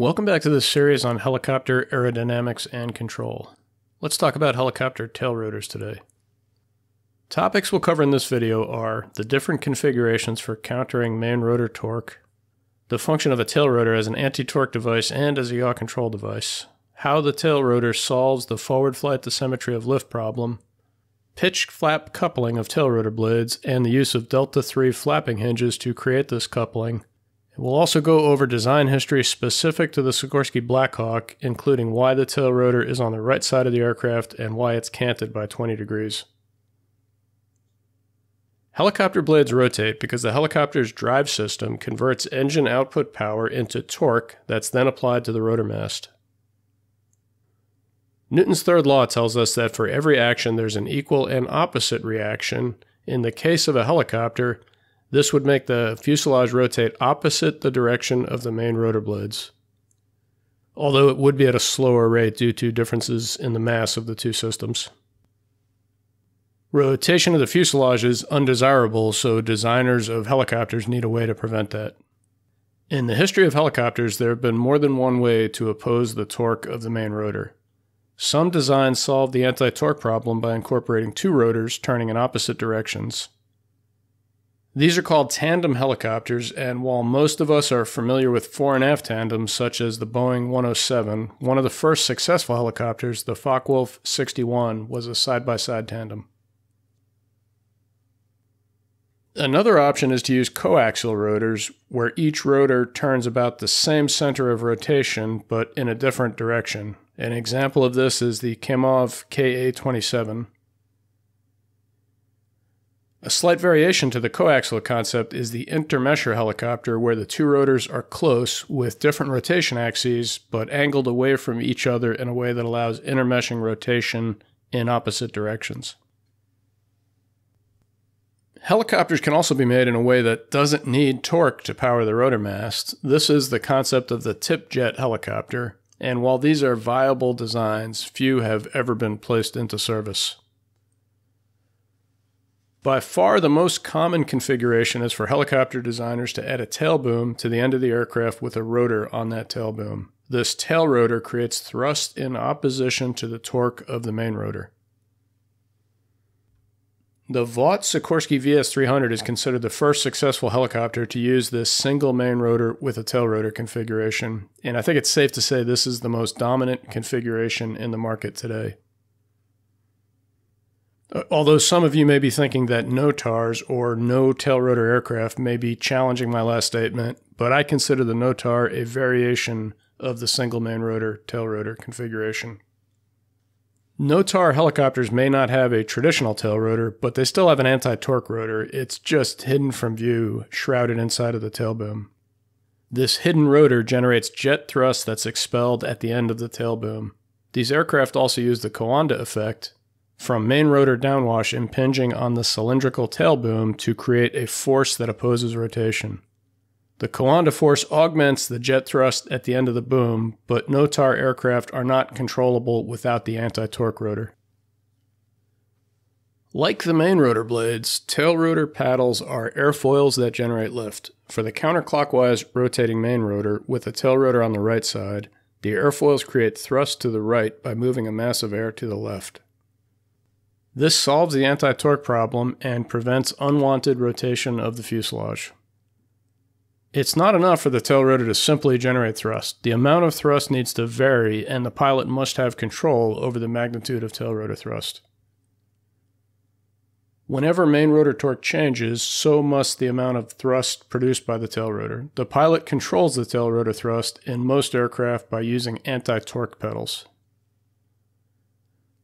Welcome back to this series on helicopter aerodynamics and control. Let's talk about helicopter tail rotors today. Topics we'll cover in this video are the different configurations for countering main rotor torque, the function of a tail rotor as an anti-torque device and as a yaw control device, how the tail rotor solves the forward flight dissymmetry of lift problem, pitch flap coupling of tail rotor blades, and the use of delta 3 flapping hinges to create this coupling, We'll also go over design history specific to the Sikorsky Blackhawk, including why the tail rotor is on the right side of the aircraft and why it's canted by 20 degrees. Helicopter blades rotate because the helicopter's drive system converts engine output power into torque that's then applied to the rotor mast. Newton's third law tells us that for every action there's an equal and opposite reaction. In the case of a helicopter, this would make the fuselage rotate opposite the direction of the main rotor blades, although it would be at a slower rate due to differences in the mass of the two systems. Rotation of the fuselage is undesirable, so designers of helicopters need a way to prevent that. In the history of helicopters, there have been more than one way to oppose the torque of the main rotor. Some designs solved the anti torque problem by incorporating two rotors turning in opposite directions. These are called tandem helicopters, and while most of us are familiar with fore and aft tandems, such as the Boeing 107, one of the first successful helicopters, the Focke-Wulf 61, was a side by side tandem. Another option is to use coaxial rotors, where each rotor turns about the same center of rotation but in a different direction. An example of this is the Kamov KA 27. A slight variation to the coaxial concept is the intermesher helicopter, where the two rotors are close with different rotation axes, but angled away from each other in a way that allows intermeshing rotation in opposite directions. Helicopters can also be made in a way that doesn't need torque to power the rotor mast. This is the concept of the tip jet helicopter, and while these are viable designs, few have ever been placed into service. By far the most common configuration is for helicopter designers to add a tail boom to the end of the aircraft with a rotor on that tail boom. This tail rotor creates thrust in opposition to the torque of the main rotor. The Vought Sikorsky VS300 is considered the first successful helicopter to use this single main rotor with a tail rotor configuration, and I think it's safe to say this is the most dominant configuration in the market today. Uh, although some of you may be thinking that NOTARs or no tail rotor aircraft may be challenging my last statement, but I consider the NOTAR a variation of the single main rotor tail rotor configuration. NOTAR helicopters may not have a traditional tail rotor, but they still have an anti torque rotor. It's just hidden from view, shrouded inside of the tail boom. This hidden rotor generates jet thrust that's expelled at the end of the tail boom. These aircraft also use the Coanda effect, from main rotor downwash impinging on the cylindrical tail boom to create a force that opposes rotation. The Coanda force augments the jet thrust at the end of the boom, but NOTAR aircraft are not controllable without the anti-torque rotor. Like the main rotor blades, tail rotor paddles are airfoils that generate lift. For the counterclockwise rotating main rotor with a tail rotor on the right side, the airfoils create thrust to the right by moving a mass of air to the left. This solves the anti-torque problem and prevents unwanted rotation of the fuselage. It's not enough for the tail rotor to simply generate thrust. The amount of thrust needs to vary, and the pilot must have control over the magnitude of tail rotor thrust. Whenever main rotor torque changes, so must the amount of thrust produced by the tail rotor. The pilot controls the tail rotor thrust in most aircraft by using anti torque pedals.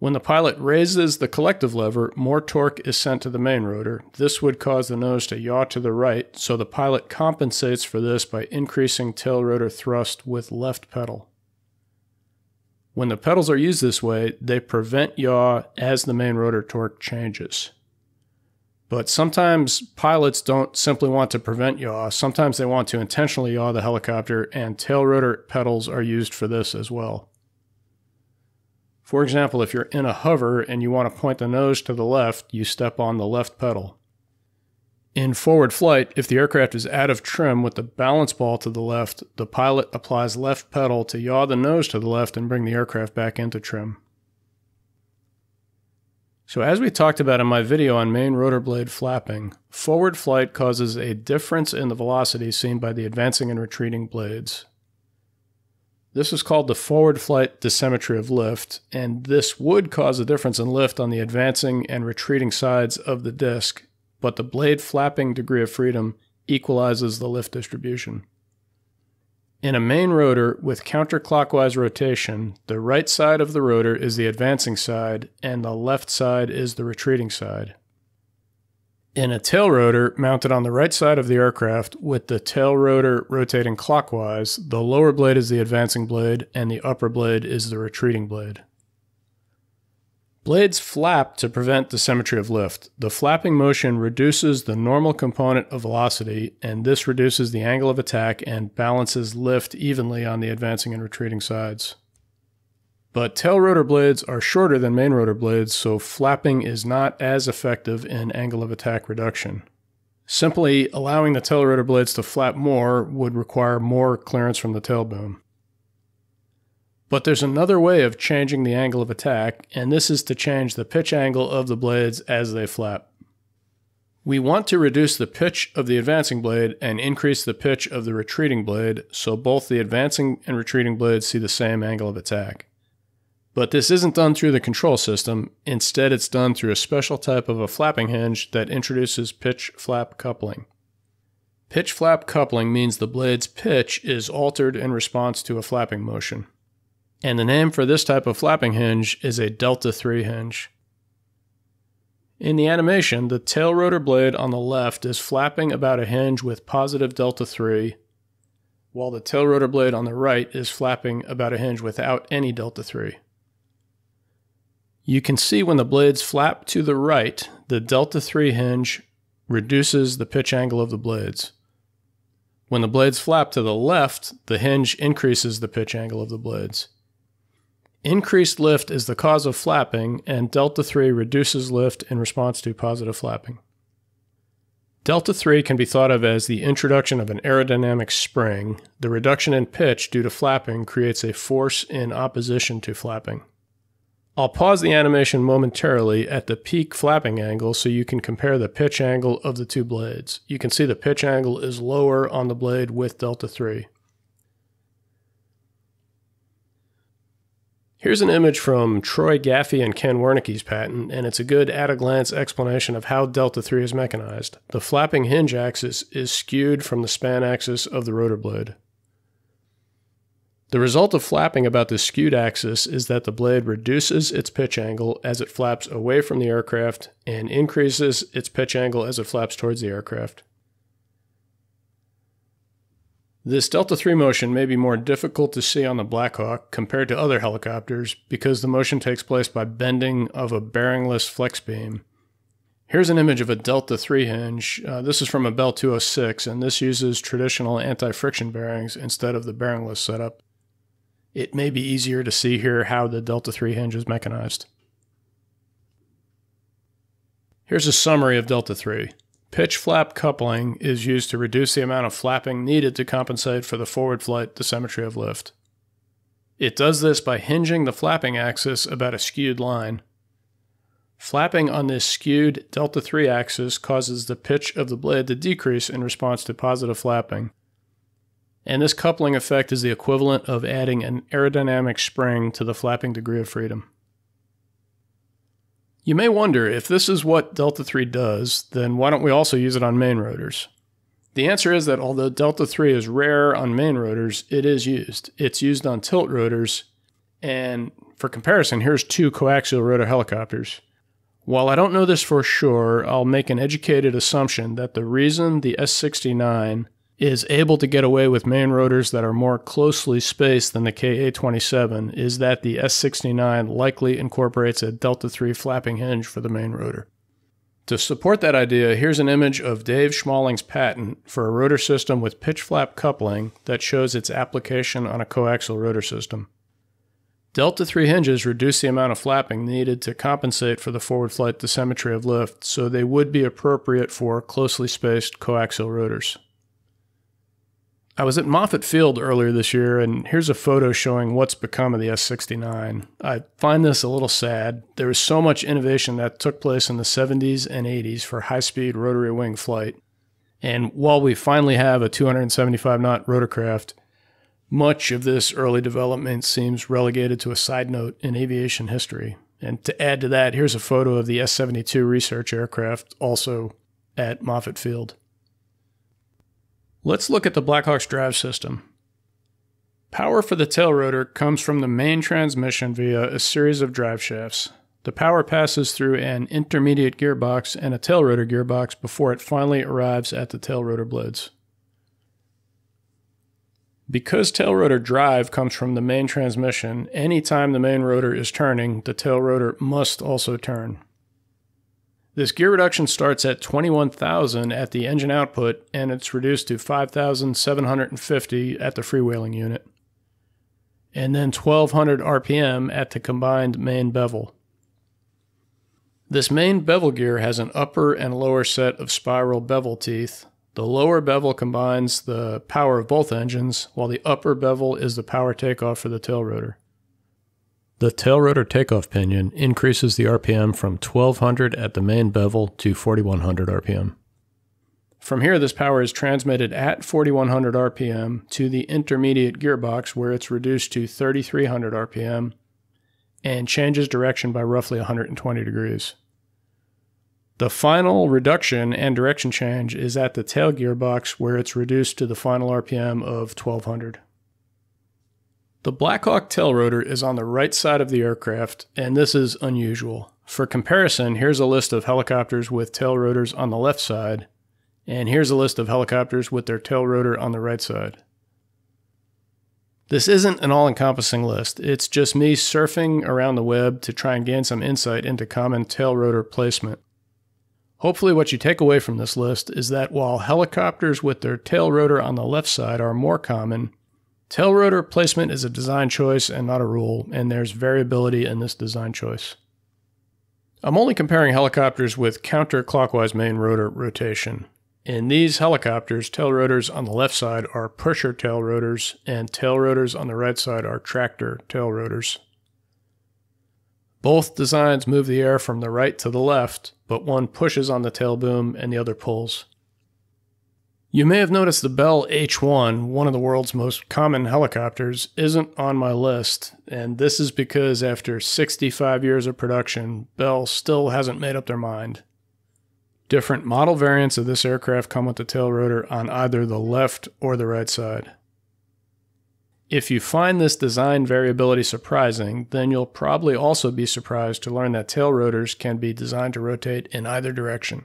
When the pilot raises the collective lever, more torque is sent to the main rotor. This would cause the nose to yaw to the right, so the pilot compensates for this by increasing tail rotor thrust with left pedal. When the pedals are used this way, they prevent yaw as the main rotor torque changes. But sometimes pilots don't simply want to prevent yaw. Sometimes they want to intentionally yaw the helicopter, and tail rotor pedals are used for this as well. For example, if you're in a hover and you want to point the nose to the left, you step on the left pedal. In forward flight, if the aircraft is out of trim with the balance ball to the left, the pilot applies left pedal to yaw the nose to the left and bring the aircraft back into trim. So as we talked about in my video on main rotor blade flapping, forward flight causes a difference in the velocity seen by the advancing and retreating blades. This is called the forward flight dissymmetry of lift, and this would cause a difference in lift on the advancing and retreating sides of the disc, but the blade flapping degree of freedom equalizes the lift distribution. In a main rotor with counterclockwise rotation, the right side of the rotor is the advancing side and the left side is the retreating side. In a tail rotor mounted on the right side of the aircraft with the tail rotor rotating clockwise, the lower blade is the advancing blade and the upper blade is the retreating blade. Blades flap to prevent dissymmetry of lift. The flapping motion reduces the normal component of velocity, and this reduces the angle of attack and balances lift evenly on the advancing and retreating sides. But tail rotor blades are shorter than main rotor blades, so flapping is not as effective in angle of attack reduction. Simply allowing the tail rotor blades to flap more would require more clearance from the tail boom. But there's another way of changing the angle of attack, and this is to change the pitch angle of the blades as they flap. We want to reduce the pitch of the advancing blade and increase the pitch of the retreating blade so both the advancing and retreating blades see the same angle of attack. But this isn't done through the control system. Instead, it's done through a special type of a flapping hinge that introduces pitch flap coupling. Pitch flap coupling means the blade's pitch is altered in response to a flapping motion. And the name for this type of flapping hinge is a delta 3 hinge. In the animation, the tail rotor blade on the left is flapping about a hinge with positive delta 3, while the tail rotor blade on the right is flapping about a hinge without any delta 3. You can see when the blades flap to the right, the delta 3 hinge reduces the pitch angle of the blades. When the blades flap to the left, the hinge increases the pitch angle of the blades. Increased lift is the cause of flapping, and delta 3 reduces lift in response to positive flapping. Delta 3 can be thought of as the introduction of an aerodynamic spring. The reduction in pitch due to flapping creates a force in opposition to flapping. I'll pause the animation momentarily at the peak flapping angle so you can compare the pitch angle of the two blades. You can see the pitch angle is lower on the blade with delta 3. Here's an image from Troy Gaffey and Ken Wernicke's patent, and it's a good at-a-glance explanation of how delta 3 is mechanized. The flapping hinge axis is skewed from the span axis of the rotor blade. The result of flapping about the skewed axis is that the blade reduces its pitch angle as it flaps away from the aircraft and increases its pitch angle as it flaps towards the aircraft. This Delta 3 motion may be more difficult to see on the Blackhawk compared to other helicopters because the motion takes place by bending of a bearingless flex beam. Here's an image of a Delta 3 hinge. Uh, this is from a Bell 206, and this uses traditional anti friction bearings instead of the bearingless setup it may be easier to see here how the Delta 3 hinge is mechanized. Here's a summary of Delta 3. Pitch flap coupling is used to reduce the amount of flapping needed to compensate for the forward flight dissymmetry of lift. It does this by hinging the flapping axis about a skewed line. Flapping on this skewed delta 3 axis causes the pitch of the blade to decrease in response to positive flapping, and this coupling effect is the equivalent of adding an aerodynamic spring to the flapping degree of freedom. You may wonder if this is what Delta 3 does, then why don't we also use it on main rotors? The answer is that although Delta 3 is rare on main rotors, it is used. It's used on tilt rotors, and for comparison, here's two coaxial rotor helicopters. While I don't know this for sure, I'll make an educated assumption that the reason the S 69 is able to get away with main rotors that are more closely spaced than the KA27 is that the S69 likely incorporates a Delta 3 flapping hinge for the main rotor. To support that idea, here's an image of Dave Schmalling's patent for a rotor system with pitch flap coupling that shows its application on a coaxial rotor system. Delta 3 hinges reduce the amount of flapping needed to compensate for the forward flight dissymmetry of lift, so they would be appropriate for closely spaced coaxial rotors. I was at Moffett Field earlier this year, and here's a photo showing what's become of the S 69. I find this a little sad. There was so much innovation that took place in the 70s and 80s for high speed rotary wing flight. And while we finally have a 275 knot rotorcraft, much of this early development seems relegated to a side note in aviation history. And to add to that, here's a photo of the S 72 research aircraft, also at Moffett Field. Let's look at the Blackhawk's drive system. Power for the tail rotor comes from the main transmission via a series of drive shafts. The power passes through an intermediate gearbox and a tail rotor gearbox before it finally arrives at the tail rotor blades. Because tail rotor drive comes from the main transmission, anytime the main rotor is turning, the tail rotor must also turn. This gear reduction starts at 21,000 at the engine output and it's reduced to 5,750 at the freewheeling unit, and then 1200 RPM at the combined main bevel. This main bevel gear has an upper and lower set of spiral bevel teeth, the lower bevel combines the power of both engines, while the upper bevel is the power takeoff for the tail rotor. The tail rotor takeoff pinion increases the RPM from 1200 at the main bevel to 4100 RPM. From here, this power is transmitted at 4100 RPM to the intermediate gearbox where it's reduced to 3300 RPM and changes direction by roughly 120 degrees. The final reduction and direction change is at the tail gearbox where it's reduced to the final RPM of 1200. The Blackhawk tail rotor is on the right side of the aircraft, and this is unusual. For comparison, here's a list of helicopters with tail rotors on the left side, and here's a list of helicopters with their tail rotor on the right side. This isn't an all encompassing list, it's just me surfing around the web to try and gain some insight into common tail rotor placement. Hopefully, what you take away from this list is that while helicopters with their tail rotor on the left side are more common, tail rotor placement is a design choice and not a rule, and there's variability in this design choice. I'm only comparing helicopters with counterclockwise main rotor rotation. In these helicopters, tail rotors on the left side are pusher tail rotors, and tail rotors on the right side are tractor tail rotors. Both designs move the air from the right to the left, but one pushes on the tail boom and the other pulls. You may have noticed the Bell H1, one of the world's most common helicopters, isn't on my list, and this is because after 65 years of production, Bell still hasn't made up their mind. Different model variants of this aircraft come with the tail rotor on either the left or the right side. If you find this design variability surprising, then you'll probably also be surprised to learn that tail rotors can be designed to rotate in either direction.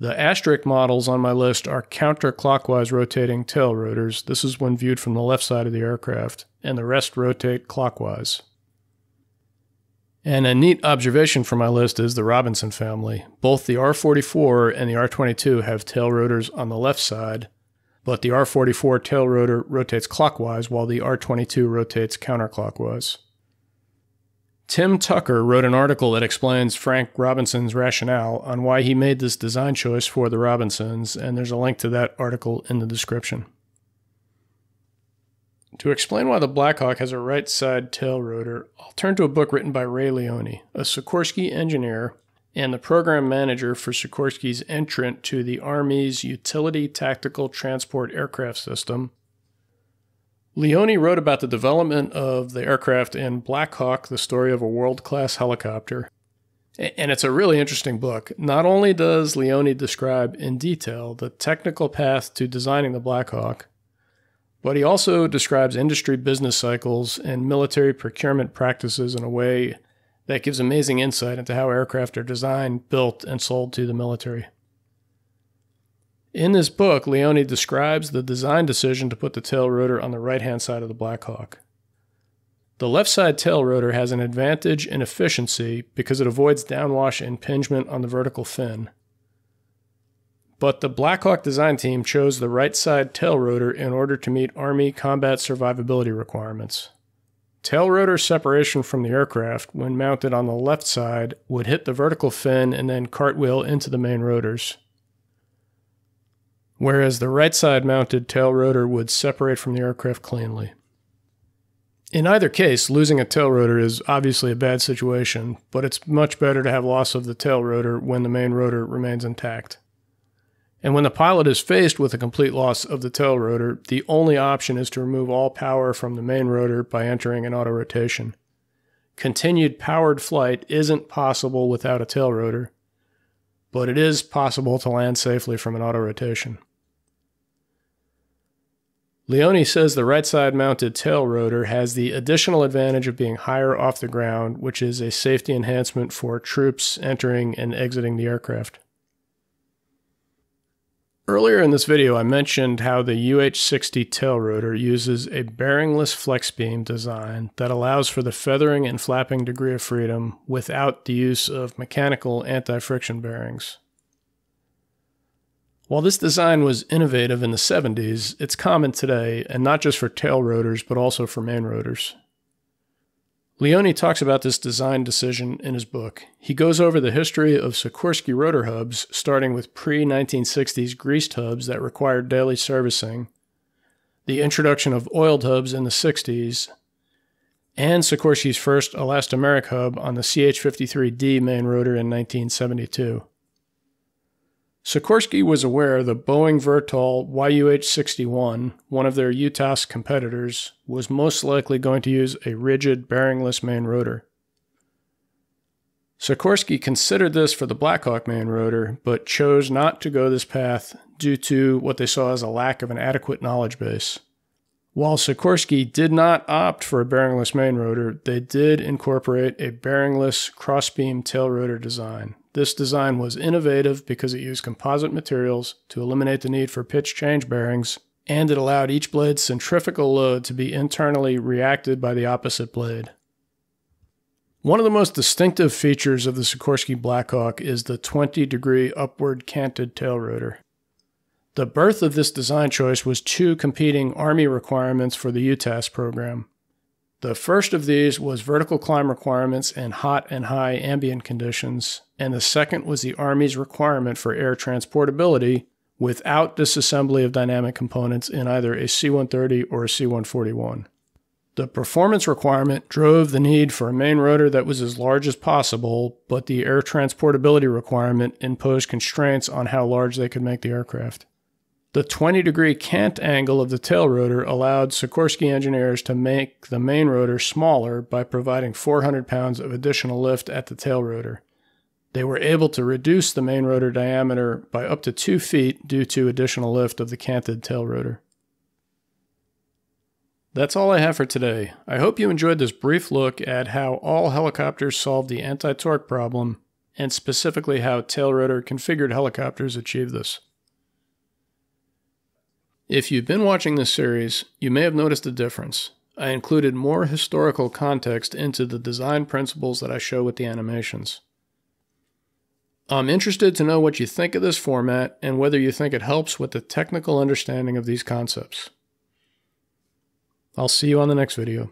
The asterisk models on my list are counterclockwise rotating tail rotors. This is when viewed from the left side of the aircraft, and the rest rotate clockwise. And a neat observation for my list is the Robinson family. Both the R44 and the R22 have tail rotors on the left side, but the R44 tail rotor rotates clockwise while the R22 rotates counterclockwise. Tim Tucker wrote an article that explains Frank Robinson's rationale on why he made this design choice for the Robinsons, and there's a link to that article in the description. To explain why the Blackhawk has a right side tail rotor, I'll turn to a book written by Ray Leoni, a Sikorsky engineer and the program manager for Sikorsky's entrant to the Army's Utility Tactical Transport Aircraft System. Leoni wrote about the development of the aircraft in Black Hawk, the story of a world class helicopter. And it's a really interesting book. Not only does Leoni describe in detail the technical path to designing the Black Hawk, but he also describes industry business cycles and military procurement practices in a way that gives amazing insight into how aircraft are designed, built, and sold to the military. In this book, Leoni describes the design decision to put the tail rotor on the right hand side of the Blackhawk. The left side tail rotor has an advantage in efficiency because it avoids downwash impingement on the vertical fin. But the Blackhawk design team chose the right side tail rotor in order to meet Army combat survivability requirements. Tail rotor separation from the aircraft, when mounted on the left side, would hit the vertical fin and then cartwheel into the main rotors. Whereas the right side mounted tail rotor would separate from the aircraft cleanly. In either case, losing a tail rotor is obviously a bad situation, but it's much better to have loss of the tail rotor when the main rotor remains intact. And when the pilot is faced with a complete loss of the tail rotor, the only option is to remove all power from the main rotor by entering an auto rotation. Continued powered flight isn't possible without a tail rotor, but it is possible to land safely from an auto rotation. Leoni says the right side mounted tail rotor has the additional advantage of being higher off the ground, which is a safety enhancement for troops entering and exiting the aircraft. Earlier in this video, I mentioned how the UH-60 tail rotor uses a bearingless flex beam design that allows for the feathering and flapping degree of freedom without the use of mechanical anti-friction bearings. While this design was innovative in the 70s, it's common today, and not just for tail rotors, but also for main rotors. Leoni talks about this design decision in his book. He goes over the history of Sikorsky rotor hubs, starting with pre 1960s greased hubs that required daily servicing, the introduction of oiled hubs in the 60s, and Sikorsky's first elastomeric hub on the CH 53D main rotor in 1972. Sikorsky was aware the Boeing Vertol YUH-61, one of their UTTAS competitors, was most likely going to use a rigid bearingless main rotor. Sikorsky considered this for the Blackhawk main rotor, but chose not to go this path due to what they saw as a lack of an adequate knowledge base. While Sikorsky did not opt for a bearingless main rotor, they did incorporate a bearingless crossbeam tail rotor design. This design was innovative because it used composite materials to eliminate the need for pitch change bearings, and it allowed each blade's centrifugal load to be internally reacted by the opposite blade. One of the most distinctive features of the Sikorsky Blackhawk is the 20 degree upward canted tail rotor. The birth of this design choice was two competing Army requirements for the UTTAS program. The first of these was vertical climb requirements in hot and high ambient conditions, and the second was the Army's requirement for air transportability without disassembly of dynamic components in either a C 130 or a C 141. The performance requirement drove the need for a main rotor that was as large as possible, but the air transportability requirement imposed constraints on how large they could make the aircraft. The 20 degree cant angle of the tail rotor allowed Sikorsky engineers to make the main rotor smaller by providing 400 pounds of additional lift at the tail rotor. They were able to reduce the main rotor diameter by up to 2 feet due to additional lift of the canted tail rotor. That's all I have for today. I hope you enjoyed this brief look at how all helicopters solve the anti torque problem, and specifically how tail rotor configured helicopters achieve this. If you've been watching this series, you may have noticed a difference. I included more historical context into the design principles that I show with the animations. I'm interested to know what you think of this format and whether you think it helps with the technical understanding of these concepts. I'll see you on the next video.